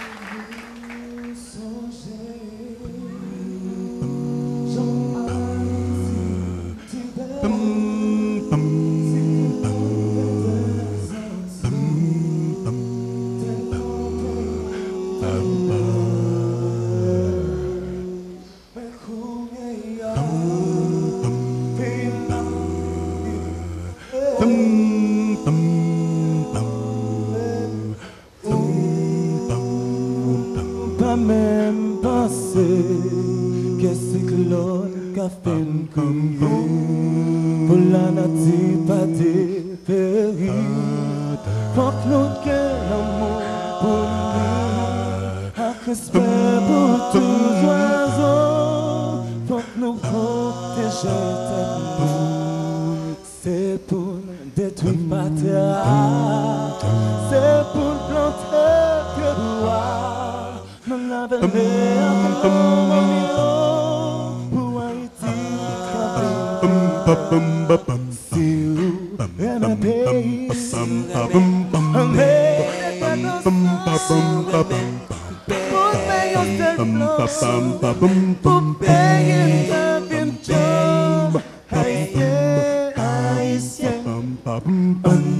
Pas même pa mèm que Ke siklon fait comme koumye Pou la nati pa deperi Fok nou gen amou pou mè Ak espè pou tou jwazo Fok nou les comme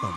Bum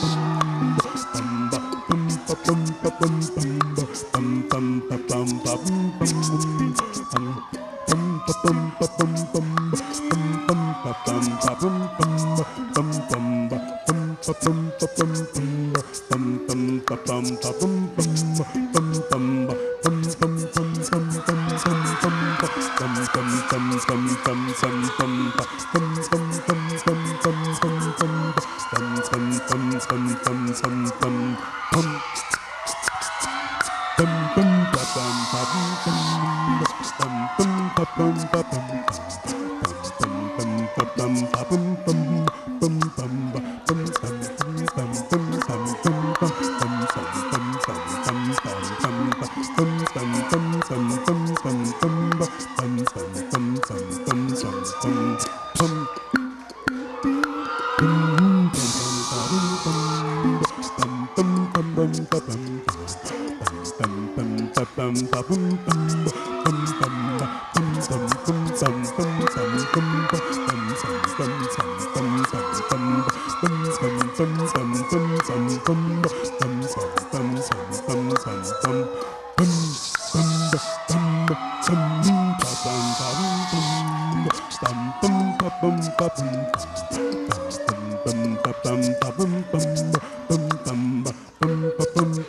bum des mettez, mettez, bum bum bum bum bum bum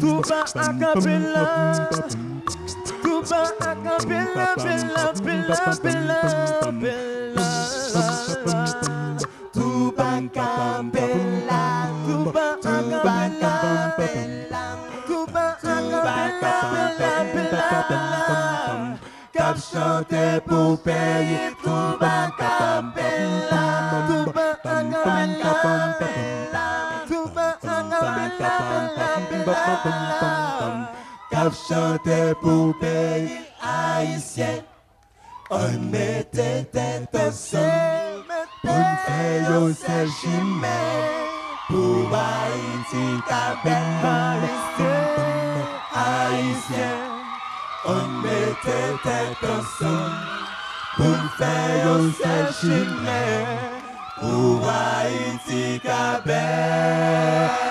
Tuba acapella, tuba acapella, bella, bella, bella, bella. Tuba acapella, Twoubakapela, bella, tuba acapella, bella, bella. Cap chante pour payer, tuba acapella, pam Kap chante pou peyi Haitien. On mette tèt ansan Pou n'fè yo sel chimè. Pou Haiti kabèn Haitien Haitien. On mette tèt ansan Pou n'fè yo sel chimè. Pou Haiti kabèn